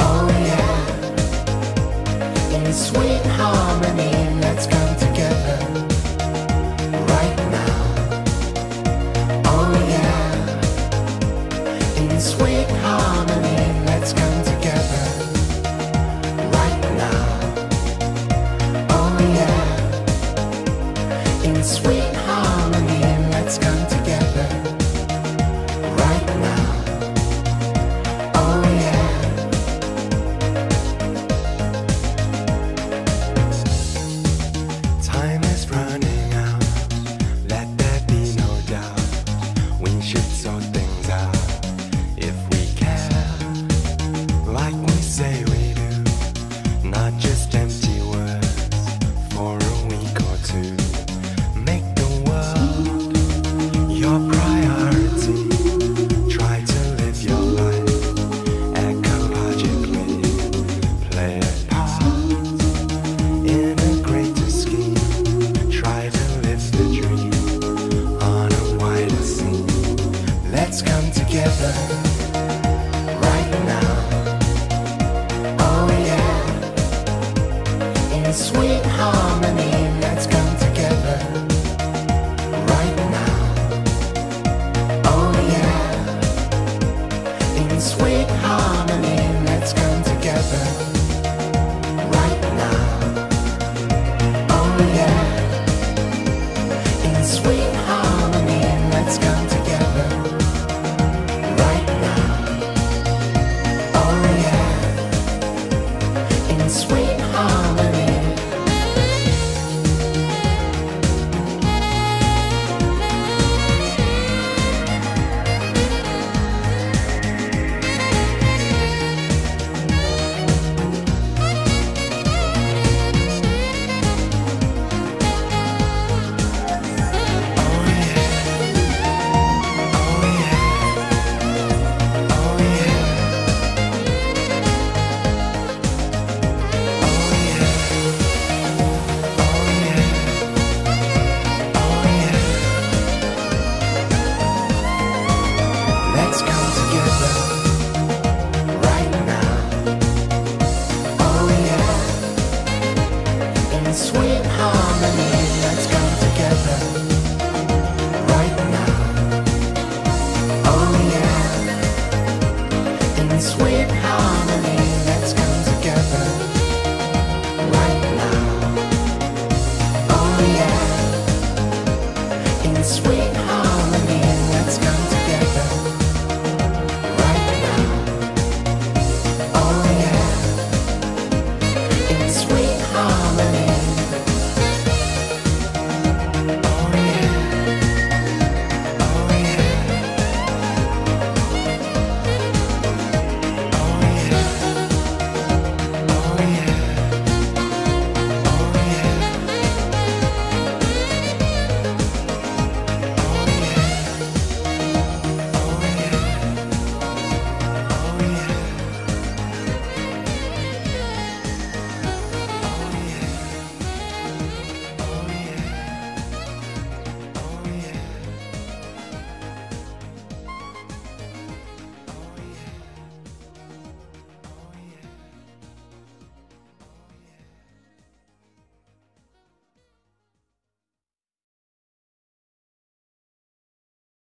Oh, sweet harmony. Let's go.